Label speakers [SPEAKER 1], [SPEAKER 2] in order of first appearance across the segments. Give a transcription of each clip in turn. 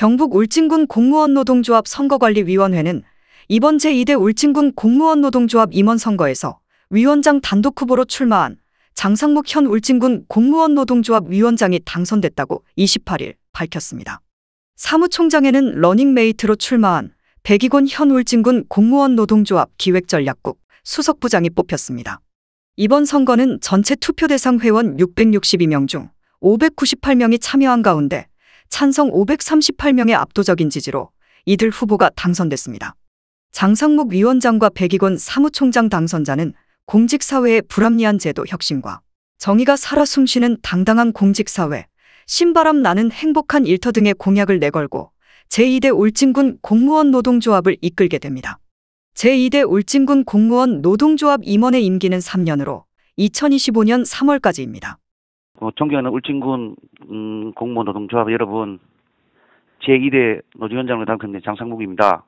[SPEAKER 1] 경북 울진군 공무원 노동조합 선거관리위원회는 이번 제2대 울진군 공무원 노동조합 임원 선거에서 위원장 단독 후보로 출마한 장상묵 현 울진군 공무원 노동조합 위원장이 당선됐다고 28일 밝혔습니다. 사무총장에는 러닝메이트로 출마한 백이곤 현 울진군 공무원 노동조합 기획전략국 수석부장이 뽑혔습니다. 이번 선거는 전체 투표 대상 회원 662명 중 598명이 참여한 가운데 찬성 538명의 압도적인 지지로 이들 후보가 당선됐습니다. 장상목 위원장과 백이곤 사무총장 당선자는 공직사회의 불합리한 제도 혁신과 정의가 살아 숨쉬는 당당한 공직사회, 신바람 나는 행복한 일터 등의 공약을 내걸고 제2대 울진군 공무원 노동조합을 이끌게 됩니다. 제2대 울진군 공무원 노동조합 임원의 임기는 3년으로 2025년 3월까지입니다.
[SPEAKER 2] 어, 존경하는 울진군 음, 공무원 노동조합 여러분, 제2대 노조위원장으로 당선된 장상묵입니다.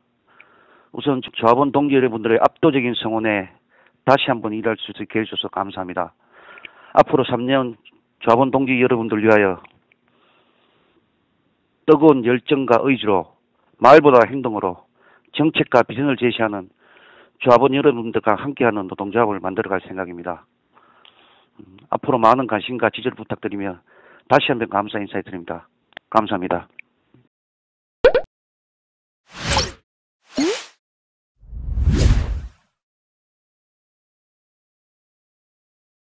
[SPEAKER 2] 우선 조합원 동기 여러분들의 압도적인 성원에 다시 한번 일할 수 있게 해주셔서 감사합니다. 앞으로 3년 조합원 동기 여러분들 위하여 뜨거운 열정과 의지로 말보다 행동으로 정책과 비전을 제시하는 조합원 여러분들과 함께하는 노동조합을 만들어갈 생각입니다. 음, 앞으로 많은 관심과 지지를 부탁드리며 다시 한번 감사 인사드립니다. 감사합니다.